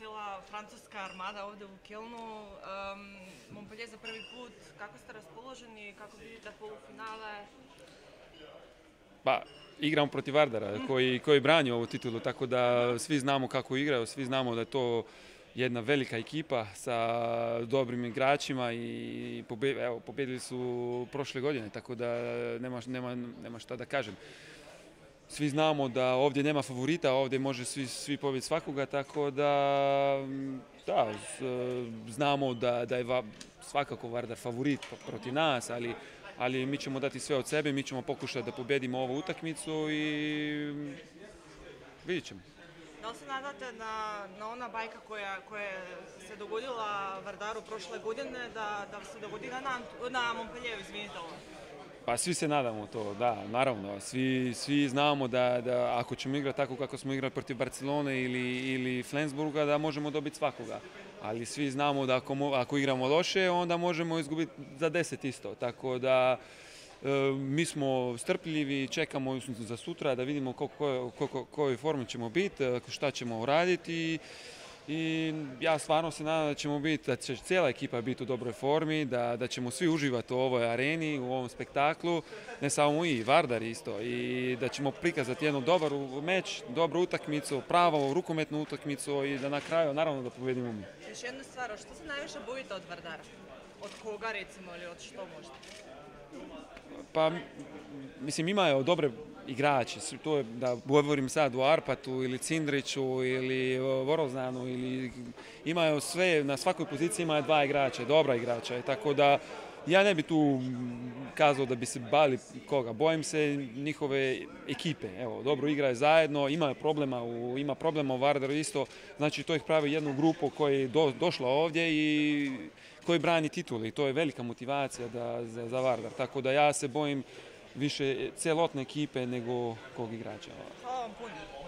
cijela francuska armada ovdje u Kelnu. Um, Montpellier za prvi put. Kako ste raspoloženi? Kako vidite polufinale? Pa, igramo protiv Vardara koji, koji brani ovu titulu, tako da svi znamo kako igraju, svi znamo da je to jedna velika ekipa sa dobrim igračima i pobjedili su prošle godine, tako da nema, nema, nema šta da kažem. Svi znamo da ovdje nema favorita, ovdje može svi, svi pobjediti svakoga, tako da da, znamo da, da je svakako Vardar favorit protiv nas, ali ali mi ćemo dati sve od sebe, mi ćemo pokušati da pobjedimo ovu utakmicu i vidjet ćemo. Da li se nadate na, na ona bajka koja, koja se dogodila Vardaru prošle godine, da, da se dogodi na, na Montpellieru, izvinite Pa svi se nadamo to, da, naravno. Svi, svi znamo da, da ako ćemo igrati tako kako smo igrali protiv Barcelone ili, ili Flensburga, da možemo dobiti svakoga. Ali svi znamo da ako, ako igramo loše, onda možemo izgubiti za deset isto. Tako da e, mi smo strpljivi, čekamo za sutra da vidimo kojoj formi ćemo biti, šta ćemo uraditi i ja stvarno se nadam da ćemo biti, da će cijela ekipa biti u dobroj formi, da, da ćemo svi uživati u ovoj areni, u ovom spektaklu, ne samo i Vardar isto i da ćemo prikazati jednu dobar meč, dobru utakmicu, pravu rukometnu utakmicu i da na kraju naravno da pobedimo mi. Još jedna stvar, što se najviše bojite od Vardara? Od koga recimo ili od što možda? Pa, mislim, imaju dobre igrači. To je, da govorim sad o Arpatu ili Cindriću ili Voroznanu ili imaju sve, na svakoj poziciji imaju dva igrača, dobra igrača. Tako da ja ne bi tu kazao da bi se bali koga. Bojim se njihove ekipe. Evo, dobro igraju zajedno, ima problema u, ima problema u Vardaru isto. Znači to ih pravi jednu grupu koja je došla ovdje i koji brani tituli. To je velika motivacija da, za, za Vardar. Tako da ja se bojim više celotne ekipe nego kog igrača. Hvala vam puno.